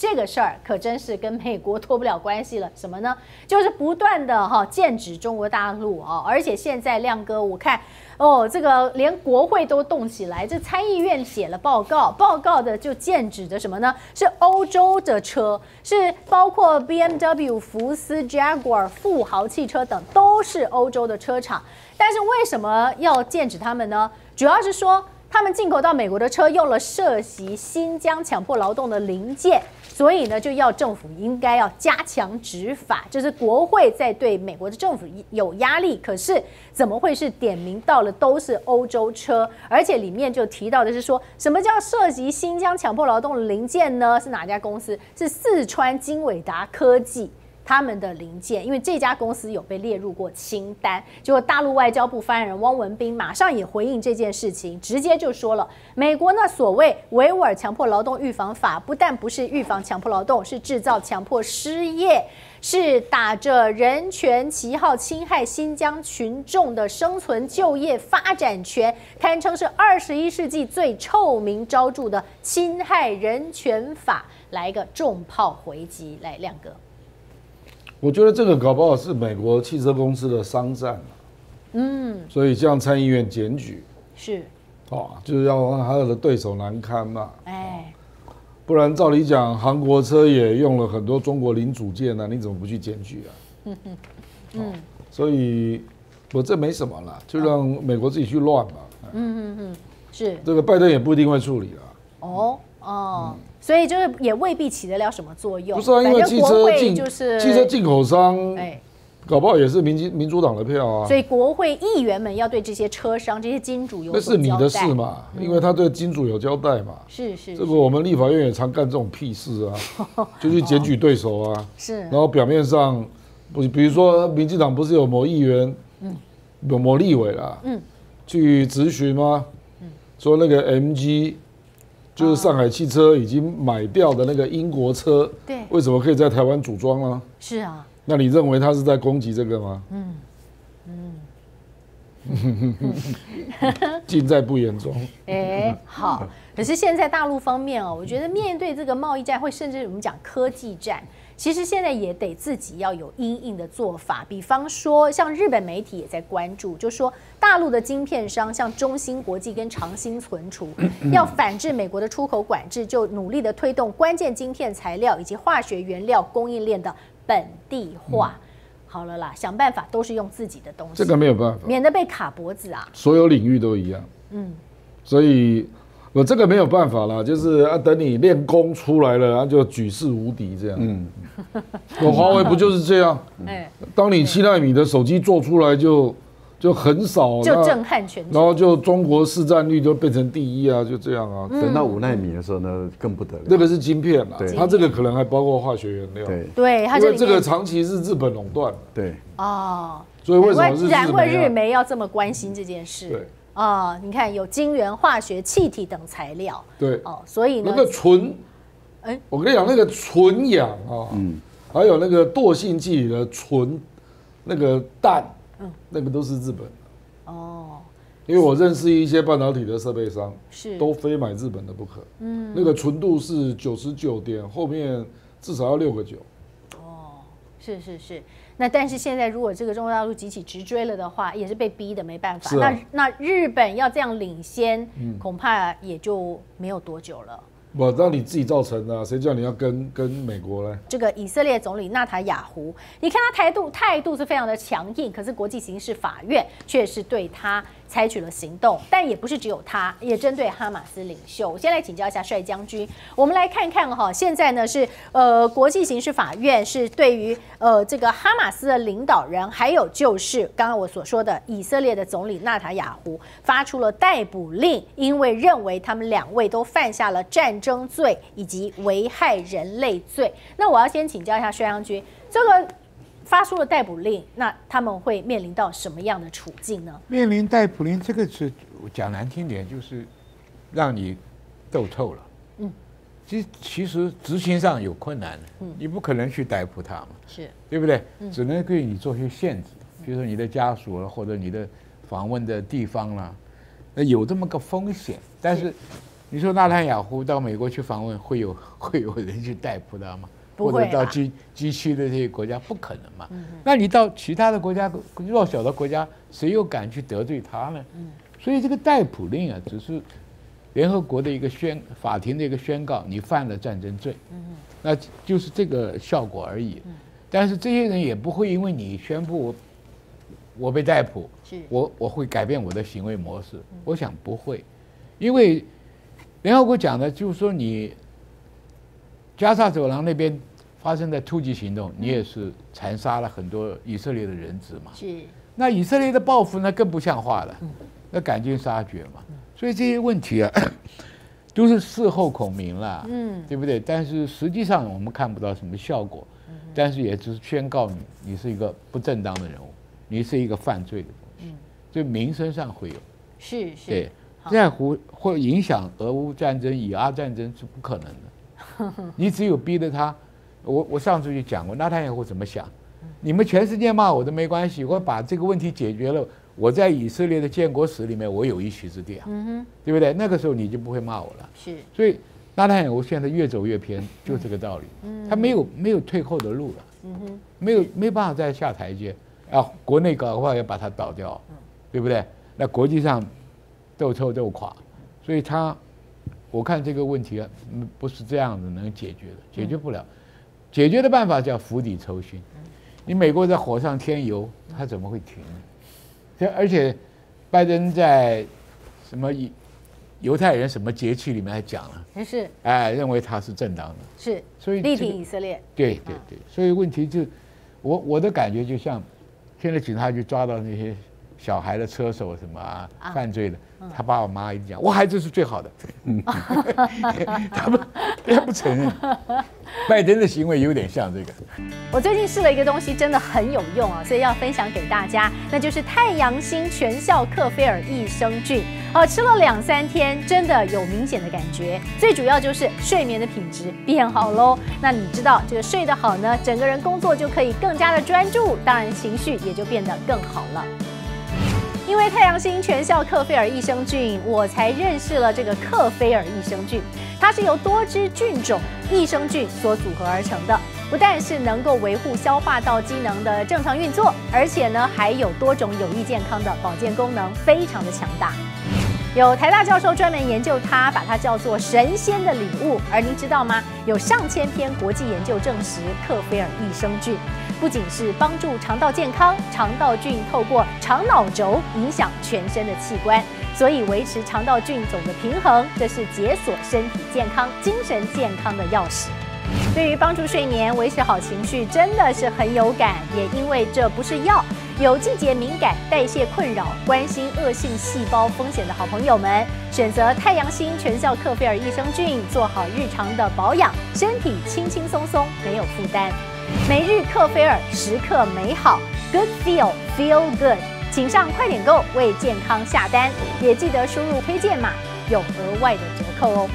这个事儿可真是跟美国脱不了关系了。什么呢？就是不断的哈剑指中国大陆哦，而且现在亮哥我看哦，这个连国会都动起来，这参议院写了报告，报告的就剑指的什么呢？是欧洲的车，是包括 B M W、福斯、Jaguar、富豪汽车等，都是欧洲的车厂。但是为什么要剑指他们呢？主要是说。他们进口到美国的车用了涉及新疆强迫劳动的零件，所以呢就要政府应该要加强执法，就是国会在对美国的政府有压力。可是怎么会是点名到了都是欧洲车，而且里面就提到的是说什么叫涉及新疆强迫劳动的零件呢？是哪家公司？是四川经纬达科技。他们的零件，因为这家公司有被列入过清单，结果大陆外交部发言人汪文斌马上也回应这件事情，直接就说了，美国呢所谓维吾尔强迫劳动预防法，不但不是预防强迫劳动，是制造强迫失业，是打着人权旗号侵害新疆群众的生存、就业、发展权，堪称是二十一世纪最臭名昭著的侵害人权法，来一个重炮回击，来亮哥。我觉得这个搞不好是美国汽车公司的商战嗯，所以向参议院检举是，哦，就是要让他的对手难堪嘛，哎，不然照理讲，韩国车也用了很多中国零组件呢，你怎么不去检举啊？嗯嗯嗯，所以我这没什么了，就让美国自己去乱吧。嗯嗯嗯，是这个拜登也不一定会处理了。哦哦。所以就是也未必起得了什么作用。不是啊，因为汽车进汽车进口商，哎，搞不好也是民进民主党的票啊。所以国会议员们要对这些车商、这些金主有那是你的事嘛？因为他对金主有交代嘛。是是。这个我们立法院也常干这种屁事啊，就去检举对手啊。是。然后表面上不，比如说民进党不是有某议员，嗯，有某立委啦，嗯，去质询吗？嗯，说那个 MG。就是上海汽车已经买掉的那个英国车，对，为什么可以在台湾组装呢？是啊，那你认为他是在攻击这个吗？嗯嗯，尽在不言中。哎，好，可是现在大陆方面哦，我觉得面对这个贸易战，会甚至我们讲科技战。其实现在也得自己要有因应的做法，比方说像日本媒体也在关注，就说大陆的晶片商像中芯国际跟长兴存储要反制美国的出口管制，就努力的推动关键晶片材料以及化学原料供应链的本地化。好了啦，想办法都是用自己的东西，这个没有办法，免得被卡脖子啊。所有领域都一样，嗯，所以。我这个没有办法了，就是啊，等你练功出来了，然后就举世无敌这样。嗯，我华为不就是这样？哎，当你七纳米的手机做出来就就很少，就震撼全球，然后就中国市占率就变成第一啊，就这样啊。等到五纳米的时候呢，更不得了。那个是晶片嘛，它这个可能还包括化学原料。对对，因为这个长期是日本垄断。对哦，所以为什么日然会日媒要这么关心这件事？对。啊，你看有晶圆、化学、气体等材料，对。哦，所以呢，那个纯，哎，我跟你讲，那个纯氧啊，嗯，还有那个惰性剂的纯，那个氮，嗯，那个都是日本的，哦，因为我认识一些半导体的设备商，是。都非买日本的不可，嗯，那个纯度是九十九点，后面至少要六个九，哦，是是是。那但是现在如果这个中国大陆集体直追了的话，也是被逼的没办法。那那日本要这样领先，恐怕也就没有多久了。我那你自己造成的，谁叫你要跟跟美国呢？这个以色列总理纳塔雅胡，你看他态度态度是非常的强硬，可是国际刑事法院却是对他。采取了行动，但也不是只有他，也针对哈马斯领袖。我先来请教一下帅将军，我们来看看哈，现在呢是呃国际刑事法院是对于呃这个哈马斯的领导人，还有就是刚刚我所说的以色列的总理纳塔雅胡发出了逮捕令，因为认为他们两位都犯下了战争罪以及危害人类罪。那我要先请教一下帅将军，这个。发出了逮捕令，那他们会面临到什么样的处境呢？面临逮捕令，这个是讲难听点，就是让你斗透了。嗯，其实其实执行上有困难的，嗯，你不可能去逮捕他嘛，是对不对？只能对你做些限制，比如说你的家属了，或者你的访问的地方啦，那有这么个风险。但是你说纳坦雅胡到美国去访问，会有会有人去逮捕他吗？或者到 G G 区的这些国家，不可能嘛？那你到其他的国家弱小的国家，谁又敢去得罪他呢？所以这个逮捕令啊，只是联合国的一个宣法庭的一个宣告，你犯了战争罪，那就是这个效果而已。但是这些人也不会因为你宣布我被逮捕，我我会改变我的行为模式。我想不会，因为联合国讲的就是说你加沙走廊那边。发生在突击行动，你也是残杀了很多以色列的人质嘛？是。那以色列的报复那更不像话了，那赶尽杀绝嘛。所以这些问题啊，都是事后孔明了，嗯，对不对？但是实际上我们看不到什么效果，但是也只是宣告你，你是一个不正当的人物，你是一个犯罪的东西，所以名声上会有。是是。对，在乎会影响俄乌战争、以阿战争是不可能的，你只有逼得他。我我上次就讲过，那他以后怎么想？你们全世界骂我都没关系，我把这个问题解决了。我在以色列的建国史里面，我有一席之地啊，对不对？那个时候你就不会骂我了。是，所以纳坦雅胡现在越走越偏，就这个道理。他没有没有退后的路了，没有没办法再下台阶啊！国内搞的话要把它倒掉，对不对？那国际上斗臭斗垮，所以他我看这个问题啊，不是这样子能解决的，解决不了。解决的办法叫釜底抽薪，你美国在火上添油，它怎么会停呢？这而且，拜登在什么犹犹太人什么节气里面还讲了，是。哎，认为他是正当的，是，所以力挺以色列。对对对，所以问题就，我我的感觉就像，现在警察局抓到那些小孩的车手什么啊犯罪的。他爸爸妈妈一直讲，我孩子是最好的，他们他不承认。拜登的行为有点像这个。我最近试了一个东西，真的很有用啊，所以要分享给大家，那就是太阳星全效克菲尔益生菌。哦，吃了两三天，真的有明显的感觉。最主要就是睡眠的品质变好喽。那你知道这个睡得好呢，整个人工作就可以更加的专注，当然情绪也就变得更好了。因为太阳星全效克菲尔益生菌，我才认识了这个克菲尔益生菌。它是由多支菌种益生菌所组合而成的，不但是能够维护消化道机能的正常运作，而且呢还有多种有益健康的保健功能，非常的强大。有台大教授专门研究它，把它叫做神仙的礼物。而您知道吗？有上千篇国际研究证实，克菲尔益生菌。不仅是帮助肠道健康，肠道菌透过肠脑轴影响全身的器官，所以维持肠道菌总的平衡，这是解锁身体健康、精神健康的钥匙。对于帮助睡眠、维持好情绪，真的是很有感。也因为这不是药，有季节敏感、代谢困扰、关心恶性细胞风险的好朋友们，选择太阳星全效克菲尔益生菌，做好日常的保养，身体轻轻松松，没有负担。每日克菲尔，时刻美好，Good feel feel good，请上快点购为健康下单，也记得输入推荐码，有额外的折扣哦。